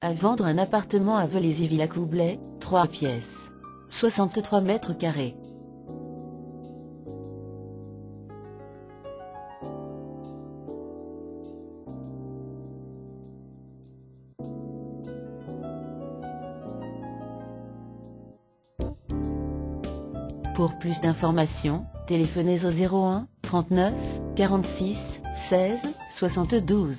À vendre un appartement à Velay-Villacoublay, 3 pièces. 63 mètres carrés. Pour plus d'informations, téléphonez au 01 39 46 16 72.